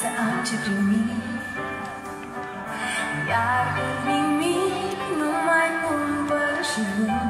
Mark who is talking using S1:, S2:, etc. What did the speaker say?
S1: Sunt nimic nu mai cumpăr și nu